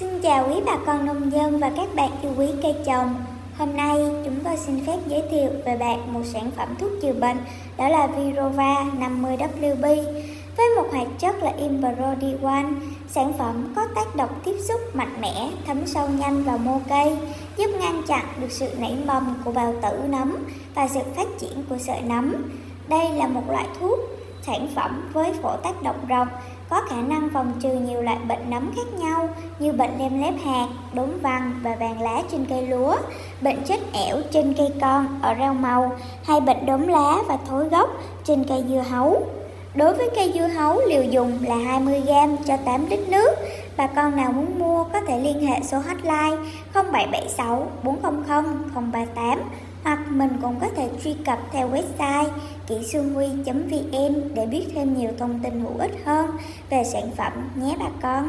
Xin chào quý bà con nông dân và các bạn yêu quý cây trồng. Hôm nay chúng tôi xin phép giới thiệu về bạn một sản phẩm thuốc trừ bệnh đó là Virova 50WB với một hoạt chất là Imbrodiwan. Sản phẩm có tác động tiếp xúc mạnh mẽ, thấm sâu nhanh vào mô cây, giúp ngăn chặn được sự nảy mầm của bào tử nấm và sự phát triển của sợi nấm. Đây là một loại thuốc sản phẩm với phổ tác động rộng có khả năng phòng trừ nhiều loại bệnh nấm khác nhau như bệnh lem lép hạt, đốm vàng và vàng lá trên cây lúa, bệnh chết ẻo trên cây con ở rau màu hay bệnh đốm lá và thối gốc trên cây dưa hấu. Đối với cây dưa hấu, liều dùng là 20g cho 8 lít nước. Bà con nào muốn mua có thể liên hệ số hotline 0776 400 038 hoặc mình cũng có thể truy cập theo website kỹ sư huy.vn để biết thêm nhiều thông tin hữu ích hơn về sản phẩm nhé bà con.